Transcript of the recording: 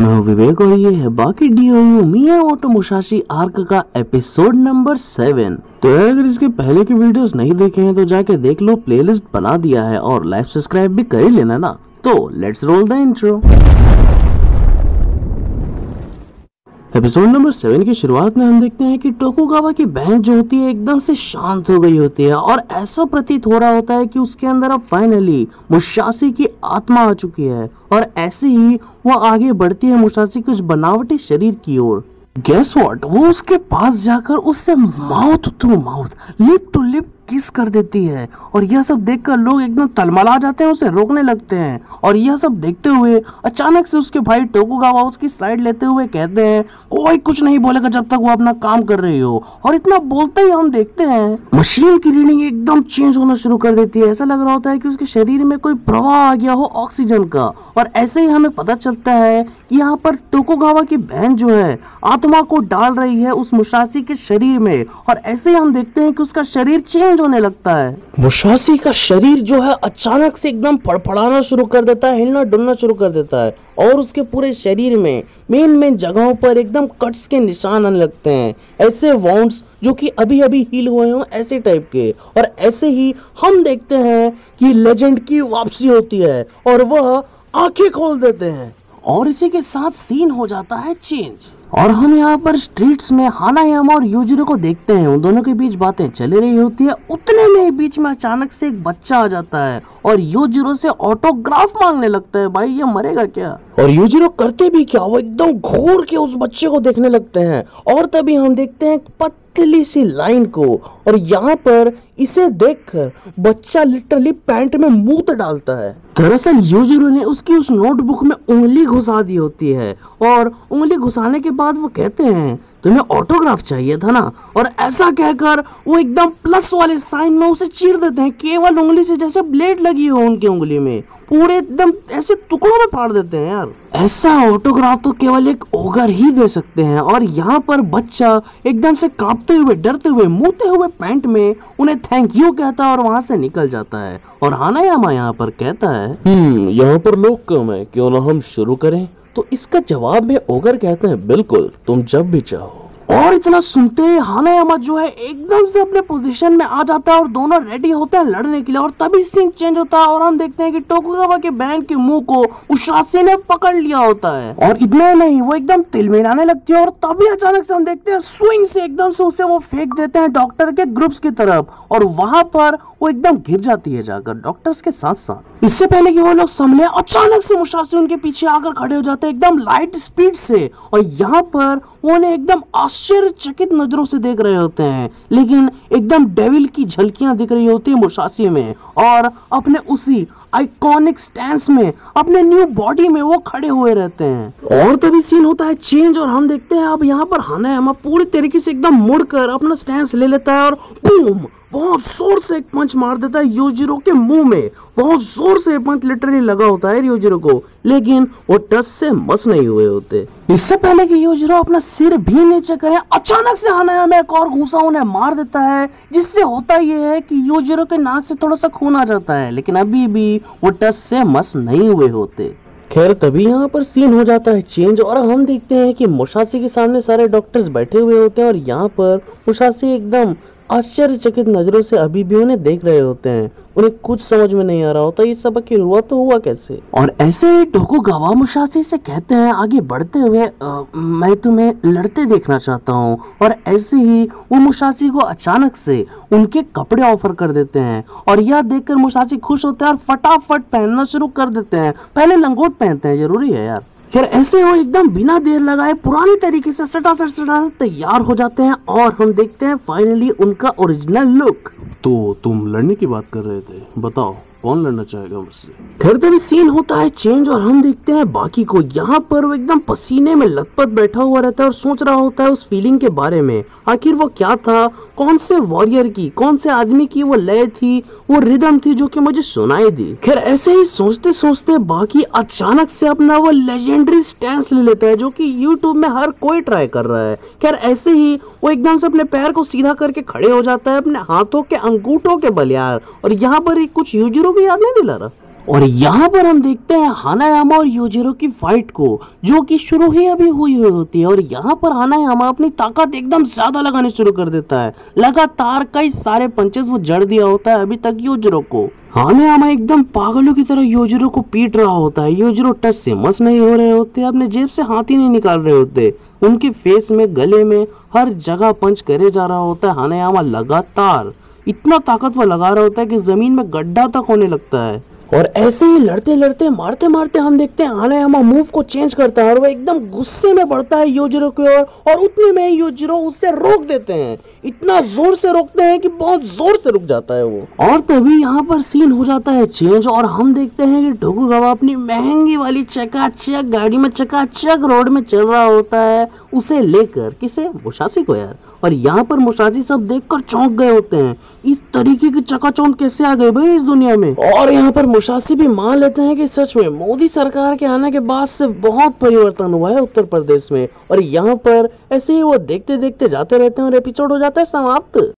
मैं विवेक और ये है बाकी डी ओ डीओयू मिया ऑटो मुशाशी आर्क का एपिसोड नंबर सेवन। तो अगर इसके पहले के वीडियोस नहीं देखे हैं तो जाके देख लो, प्लेलिस्ट बना दिया है और लाइव सब्सक्राइब भी कर ही लेना ना। तो let's roll the intro episode number seven की शुरुआत में हम देखते हैं कि टोकुगावा की बहन जो होती है, एकदम से शांत हो गई होती है और ऐसा प्रतीत हो रहा होता है कि उसके अंदर अब फाइनली मुशासी की आत्मा आ चुकी है और ऐसे ही वो आगे बढ़ती है मुशासी कुछ बनावटी शरीर की ओर। गेस व्हाट वो उसके पास जाकर उससे mouth to mouth lip to lip kiss कर देती है? और यह सब देखकर लोग एकदम तलमला जाते हैं, उसे रोकने लगते हैं। और यह सब देखते हुए अचानक से उसके भाई टोकुगावा उसकी साइड लेते हुए कहते हैं, कोई कुछ नहीं बोलेगा जब तक वो अपना काम कर रही हो। और इतना बोलते ही हम देखते हैं, मशीन की रीडिंग एकदम चेंज होना शुरू कर देती है। ऐसा लग रहा होता है कि उसके शरीर में कोई प्रवाह आ गया हो ऑक्सीजन का। और ऐसे ही हमें पता चलता है कि यहाँ पर टोकुगावा की बहन जो है, आत्मा को डाल रही है उस मुशासी के शरीर में। और ऐसे ही हम देखते हैं कि उसका शरीर चेंज होने लगता है। मुशासी का शरीर जो है अचानक से एकदम फड़फड़ाना शुरू कर देता है, हिलना डुलना शुरू कर देता है और उसके पूरे शरीर में, मेन मेन जगहों पर एकदम कट्स के निशान आने लगते हैं। ऐसे वाउंड्स जो कि अभी अभी हील हुए हों, ऐसे टाइप के। और ऐसे ही हम देखते हैं कि लेजेंड की वापसी होती है और वह आँखें खोल देते हैं। और इसी के साथ सीन हो जाता है चेंज और हम यहाँ पर स्ट्रीट्स में हानायाम और यूजरो को देखते हैं। उन दोनों के बीच बातें चली रही होती है। उतने में बीच में अचानक से एक बच्चा आ जाता है और यूजरो से ऑटोग्राफ मांगने लगता है। भाई, ये मरेगा क्या? और यूजरो करते भी क्या? वो एकदम घोर के उस बच्चे को देखने लगते हैं। और तभी हम देखते हैं पतली सी लाइन को और यहाँ पर इसे देखकर बच्चा लिटरली पैंट में मुँह डालता है। दरअसल यूजरो ने उसकी उस नोटबुक में उंगली घुसा दी होती है और उंगली घुसाने के बाद वो कहते हैं, तुम्हें ऑटोग्राफ चाहिए था ना? और ऐसा कहकर वो एकदम प्लस वाले साइन में उसे चीर देते हैं, केवल उंगली से जैसे ब्लेड लगी हो उनकी उंगली में। पूरे एकदम ऐसे टुकड़ों में फाड़ देते हैं यार। ऐसा ऑटोग्राफ तो केवल एक ओगर ही दे सकते हैं और यहाँ पर बच्चा एकदम से कांपते हुए डरते हुए मुंहते हुए पैंट में उन्हें थैंक यू कहता है और वहाँ से निकल जाता है। और हानायामा यहाँ पर कहता है हम्म यहाँ पर लोग कम है क्यों ना हम शुरू करें? तो इसका जवाब में ओगर कहते हैं बिल्कुल तुम जब भी चाहो। और इतना सुनते ही हानायामा जो है एकदम से अपने पोजीशन में आ जाता है और दोनों रेडी होते हैं लड़ने के लिए और तभी सीन चेंज होता है और हम देखते हैं कि टोकुगावा के बहन के मुँह को उशासे ने पकड़ लिया होता है। और इतना ही नहीं, वो एकदम तिलमिलाने लगती है और तभी अचानक से हम देखते हैं स्विंग से एकदम से उसे वो फेंक देते हैं डॉक्टर के ग्रुप्स की तरफ़ और वहाँ पर वो एकदम गिर जाती है जाकर डॉक्टर्स के साथ साथ। इससे पहले कि वो लोग संभले अचानक से मुशासी उनके पीछे आकर खड़े हो जाते हैं एकदम लाइट स्पीड से और यहाँ पर उन्हें एकदम आश्चर्यचकित नज़रों से देख रहे होते हैं। लेकिन एकदम डेविल की झलकियाँ दिख रही होती है मुशासी में। और अपने उसी आइकॉनिक स्टैंस में, अपने न्यू बॉडी में वो खड़े हुए रहते हैं। और तभी सीन होता है चेंज और हम देखते हैं, अब यहाँ पर हाना पूरी तरीके से एकदम मुड़कर अपना स्टैंस ले लेता है और बूम बहुत ज़ोर से एक पंच मार देता है योजिरो के मुँह में। बहुत ज़ोर से पंच लिटरली लगा होता है योजिरो को। लेकिन वो टस से मस नहीं हुए होते। इससे पहले कि योजिरो अपना सिर भी नीचे करे अचानक से आना में एक और घूसा उन्हें मार देता है जिससे होता यह है कि योजिरो के नाक से थोड़ा सा खून आ जाता है लेकिन अभी भी वो टस से मस नहीं हुए होते। खैर तभी यहाँ पर सीन हो जाता है चेंज और हम देखते हैं कि मुशासी के सामने सारे डॉक्टर्स बैठे हुए होते हैं और यहाँ पर मुशासी एकदम आश्चर्यचकित नज़रों से अभी भी उन्हें देख रहे होते हैं। उन्हें कुछ समझ में नहीं आ रहा होता ये सब आखिर हुआ तो हुआ कैसे? और ऐसे ही टोको गवा मुशासी से कहते हैं आगे बढ़ते हुए आ, मैं तुम्हें लड़ते देखना चाहता हूँ। और ऐसे ही वो मुशासी को अचानक से उनके कपड़े ऑफ़र कर देते हैं। और यह देखकर मुशासी खुश होते हैं और फटाफट पहनना शुरू कर देते हैं। पहले लंगोट पहनते हैं ज़रूरी है यार। खैर ऐसे वो एकदम बिना देर लगाए पुराने तरीके से सटासट सटा तैयार हो जाते हैं और हम देखते हैं फाइनली उनका ओरिजिनल लुक तो तुम लड़ने की बात कर रहे थे, बताओ। कौन लड़ना चाहेगा मुझसे घर तभी सीन होता है चेंज और हम देखते हैं। बाकी को यहाँ पर वो एकदम पसीने में लथपथ बैठा हुआ रहता है और सोच रहा होता है उस फीलिंग के बारे में। आखिर वो क्या था? कौन से वॉरियर की, कौन से आदमी की वो लय थी, वो रिदम थी जो कि मुझे सुनाई दी? खैर, ऐसे ही सोचते सोचते बाकी अचानक से अपना वो लेजेंडरी स्टैंड ले लेता है जो कि यूट्यूब में हर कोई ट्राई कर रहा है। खैर, ऐसे ही वो एकदम से अपने पैर को सीधा करके खड़े हो जाता है, अपने हाथों के अंगूठों के बलियार और यहाँ पर कुछ यूजरों भी याद नहीं दिला रहा। और यहाँ पर हम देखते हैं हानायामा और योजिरो की फाइट को, जो कि शुरू ही अभी हुई हुई होती है, और यहाँ पर हानायामा अपनी ताकत एकदम ज़्यादा लगानी शुरू कर देता है। लगातार कई सारे पंचेस वो जड़ दिया होता है अभी तक योजिरो को। हानायामा एकदम पागलों की तरह योजिरो को पीट रहा होता है। योजिरो टच से मस नहीं हो रहे होते, अपने जेब से हाथ ही नहीं निकाल रहे होते। उनके फेस में, गले में हर जगह पंच करे जा रहा होता है हानायामा लगातार। इतना ताकतवर लगा रहा होता है कि ज़मीन में गड्ढा तक होने लगता है। और ऐसे ही लड़ते लड़ते मारते मारते हम देखते हैं आनायामा मूव को चेंज करता है और वो एकदम गुस्से में बढ़ता है योजिरो की ओर और उतने में योजिरो उससे रोक देते हैं। इतना ज़ोर से रोकते हैं कि बहुत ज़ोर से रुक जाता है वो। और तभी यहाँ पर सीन हो जाता है चेंज और हम देखते हैं कि टोकुगावा अपनी महँगी वाली चकाचक गाड़ी में चकाचक रोड में चल रहा होता है। उसे लेकर किसे? मुशासी को यार। और यहाँ पर मुशासी सब देखकर चौंक गए होते हैं। इस तरीके की चकाचौंध कैसे आ गए भाई इस दुनिया में? और यहाँ पर मुशासी भी मान लेते हैं कि सच में मोदी सरकार के आने के बाद से बहुत परिवर्तन हुआ है उत्तर प्रदेश में। और यहाँ पर ऐसे ही वो देखते देखते जाते रहते हैं और एपिसोड हो जाता है समाप्त।